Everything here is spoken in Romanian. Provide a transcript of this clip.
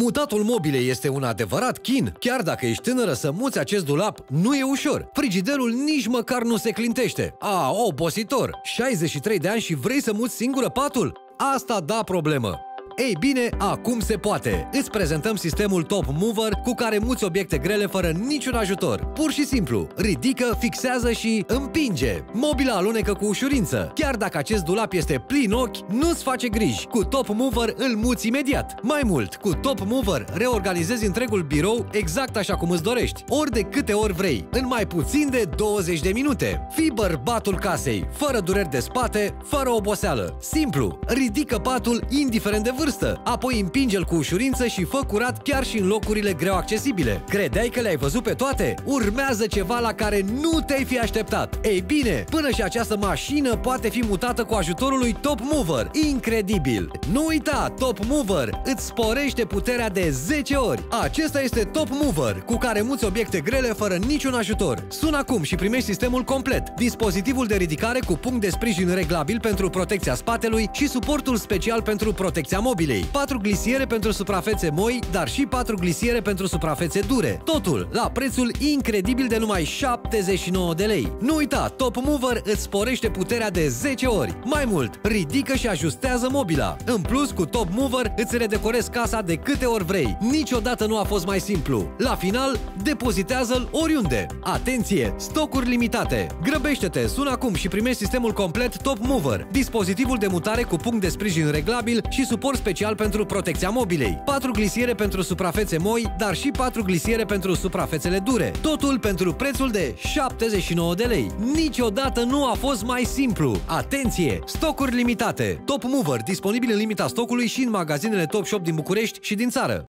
Mutatul mobilei este un adevărat chin. Chiar dacă ești tânără să muți acest dulap, nu e ușor. Frigiderul nici măcar nu se clintește. A, obositor! 63 de ani și vrei să muți singură patul? Asta da problemă. Ei bine, acum se poate! Îți prezentăm sistemul Top Mover cu care muți obiecte grele fără niciun ajutor. Pur și simplu, ridică, fixează și împinge. Mobila alunecă cu ușurință. Chiar dacă acest dulap este plin ochi, nu-ți face griji. Cu Top Mover îl muți imediat. Mai mult, cu Top Mover reorganizezi întregul birou exact așa cum îți dorești, ori de câte ori vrei, în mai puțin de 20 de minute. Fii bărbatul casei, fără dureri de spate, fără oboseală. Simplu, ridică patul indiferent de vârstă vârstă. Apoi împinge-l cu ușurință și fă curat chiar și în locurile greu accesibile. Credeai că le-ai văzut pe toate? Urmează ceva la care nu te-ai fi așteptat. Ei bine, până și această mașină poate fi mutată cu ajutorul lui Top Mover. Incredibil! Nu uita, Top Mover îți sporește puterea de 10 ori. Acesta este Top Mover, cu care muți obiecte grele fără niciun ajutor. Sună acum și primești sistemul complet. Dispozitivul de ridicare cu punct de sprijin reglabil pentru protecția spatelui și suportul special pentru protecția mobilă mobilei, 4 glisiere pentru suprafețe moi, dar și 4 glisiere pentru suprafețe dure. Totul la prețul incredibil de numai 79 de lei. Nu uita, Top Mover îți sporește puterea de 10 ori. Mai mult, ridică și ajustează mobila. În plus, cu Top Mover îți redecorezi casa de câte ori vrei. Niciodată nu a fost mai simplu. La final, depozitează-l oriunde. Atenție! Stocuri limitate. Grăbește-te, sună acum și primești sistemul complet Top Mover. Dispozitivul de mutare cu punct de sprijin reglabil și suport special pentru protecția mobilei, 4 glisiere pentru suprafețe moi, dar și 4 glisiere pentru suprafețele dure. Totul pentru prețul de 79 de lei. Niciodată nu a fost mai simplu. Atenție! Stocuri limitate. Top Mover, disponibil în limita stocului și în magazinele Top Shop din București și din țară.